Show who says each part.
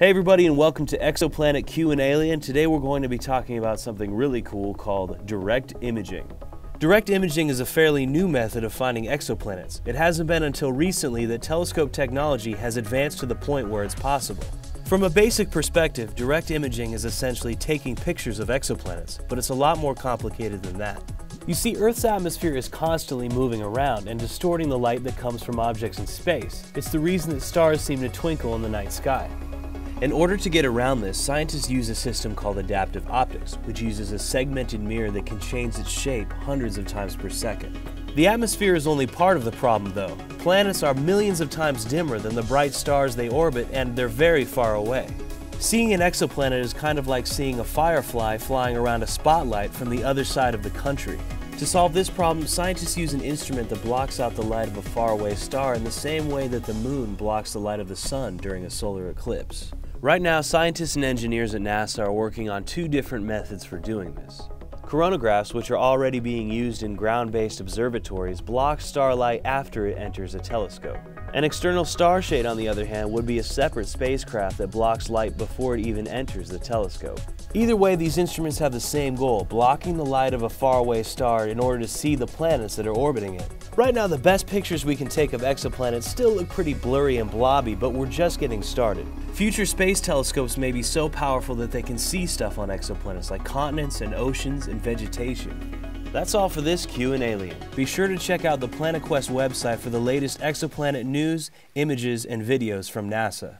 Speaker 1: Hey everybody and welcome to Exoplanet Q and Alien. Today we're going to be talking about something really cool called direct imaging. Direct imaging is a fairly new method of finding exoplanets. It hasn't been until recently that telescope technology has advanced to the point where it's possible. From a basic perspective, direct imaging is essentially taking pictures of exoplanets, but it's a lot more complicated than that. You see, Earth's atmosphere is constantly moving around and distorting the light that comes from objects in space. It's the reason that stars seem to twinkle in the night sky. In order to get around this, scientists use a system called adaptive optics, which uses a segmented mirror that can change its shape hundreds of times per second. The atmosphere is only part of the problem though. Planets are millions of times dimmer than the bright stars they orbit and they're very far away. Seeing an exoplanet is kind of like seeing a firefly flying around a spotlight from the other side of the country. To solve this problem, scientists use an instrument that blocks out the light of a faraway star in the same way that the moon blocks the light of the sun during a solar eclipse. Right now, scientists and engineers at NASA are working on two different methods for doing this. Coronagraphs, which are already being used in ground-based observatories, block starlight after it enters a telescope. An external star shade, on the other hand, would be a separate spacecraft that blocks light before it even enters the telescope. Either way, these instruments have the same goal, blocking the light of a faraway star in order to see the planets that are orbiting it. Right now, the best pictures we can take of exoplanets still look pretty blurry and blobby, but we're just getting started. Future space telescopes may be so powerful that they can see stuff on exoplanets like continents and oceans and vegetation. That's all for this Q and Alien. Be sure to check out the PlanetQuest website for the latest exoplanet news, images, and videos from NASA.